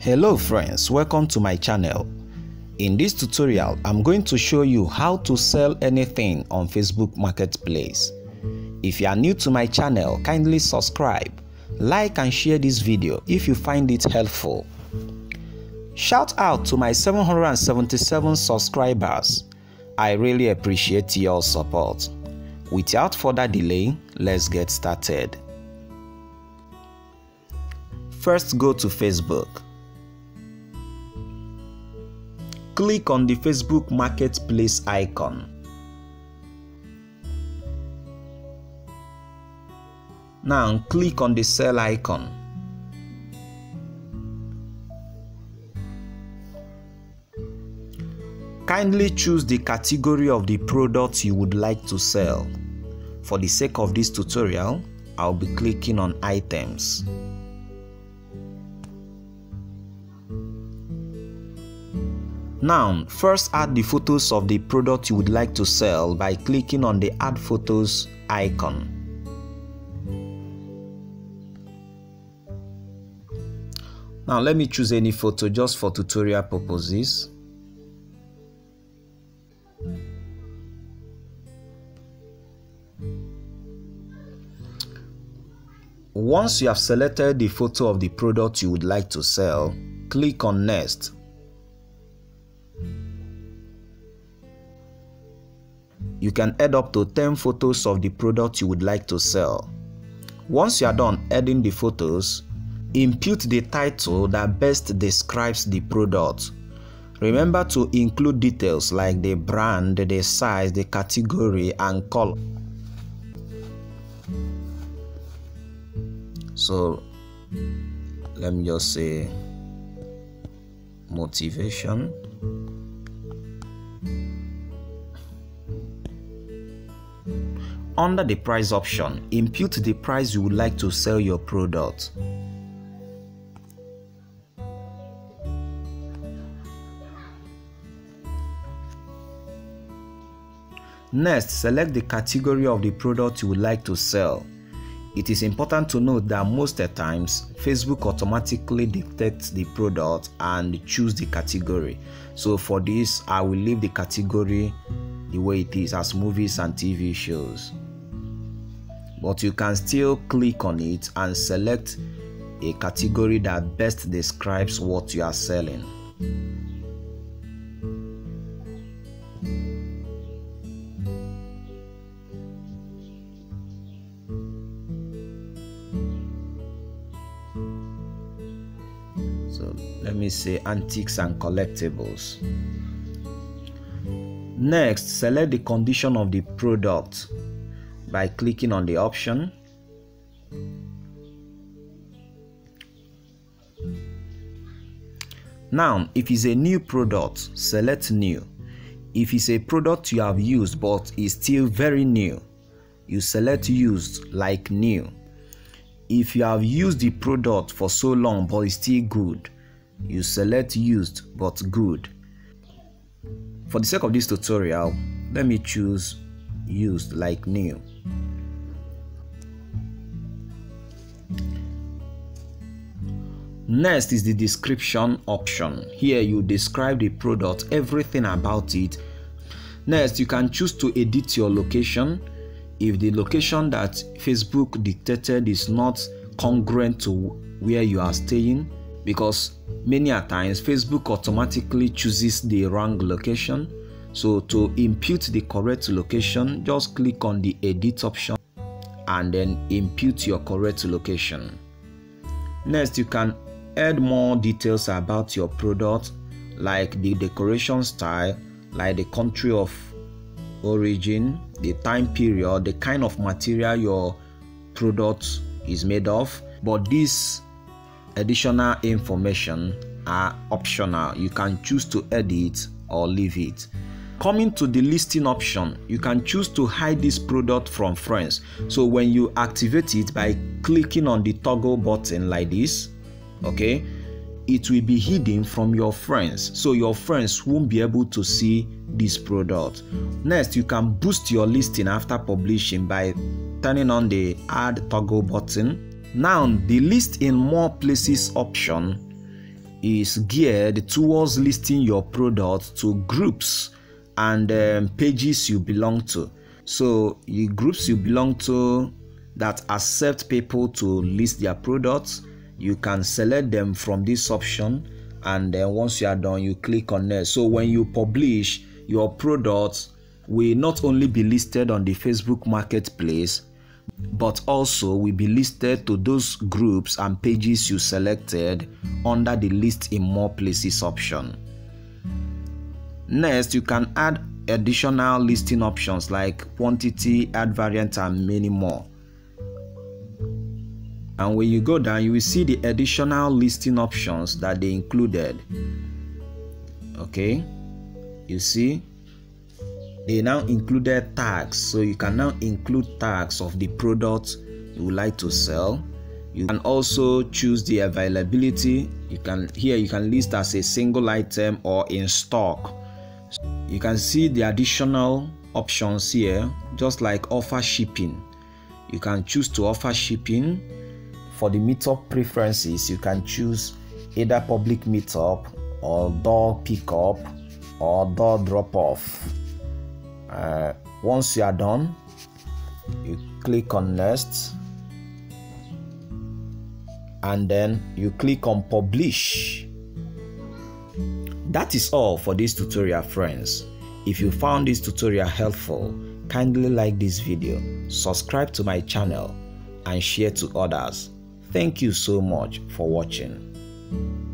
Hello friends, welcome to my channel. In this tutorial, I'm going to show you how to sell anything on Facebook Marketplace. If you are new to my channel, kindly subscribe, like and share this video if you find it helpful. Shout out to my 777 subscribers. I really appreciate your support. Without further delay, let's get started. First go to Facebook. Click on the Facebook Marketplace icon. Now click on the sell icon. Kindly choose the category of the product you would like to sell. For the sake of this tutorial, I'll be clicking on items. Now, first add the photos of the product you would like to sell by clicking on the add photos icon. Now let me choose any photo just for tutorial purposes. Once you have selected the photo of the product you would like to sell, click on next. You can add up to 10 photos of the product you would like to sell. Once you are done adding the photos, impute the title that best describes the product. Remember to include details like the brand, the size, the category, and color. So let me just say motivation. Under the price option, impute the price you would like to sell your product. Next, select the category of the product you would like to sell. It is important to note that most times Facebook automatically detects the product and choose the category. So for this, I will leave the category the way it is as movies and TV shows. But you can still click on it and select a category that best describes what you are selling. So let me say antiques and collectibles. Next, select the condition of the product by clicking on the option. Now, if it's a new product, select new. If it's a product you have used but is still very new, you select used like new. If you have used the product for so long but it's still good, you select used but good. For the sake of this tutorial, let me choose used like new. Next is the description option. Here you describe the product, everything about it. Next, you can choose to edit your location if the location that Facebook dictated is not congruent to where you are staying because many a times Facebook automatically chooses the wrong location. So to impute the correct location, just click on the edit option and then impute your correct location. Next, you can add more details about your product like the decoration style, like the country of origin, the time period, the kind of material your product is made of. But these additional information are optional. You can choose to edit or leave it. Coming to the listing option, you can choose to hide this product from friends. So when you activate it by clicking on the toggle button like this, okay, it will be hidden from your friends. So your friends won't be able to see this product. Next, you can boost your listing after publishing by turning on the add toggle button. Now, the list in more places option is geared towards listing your product to groups and um, pages you belong to. So, the groups you belong to that accept people to list their products, you can select them from this option. And then once you are done you click on next so when you publish your products will not only be listed on the facebook marketplace but also will be listed to those groups and pages you selected under the list in more places option next you can add additional listing options like quantity ad variant and many more. And when you go down you will see the additional listing options that they included. Okay? You see? They now included tags. So you can now include tags of the product you would like to sell. You can also choose the availability. You can here you can list as a single item or in stock you can see the additional options here just like offer shipping you can choose to offer shipping for the meetup preferences, you can choose either public meetup or door pickup or door drop off. Uh, once you are done, you click on next and then you click on publish. That is all for this tutorial friends. If you found this tutorial helpful, kindly like this video, subscribe to my channel and share to others. Thank you so much for watching.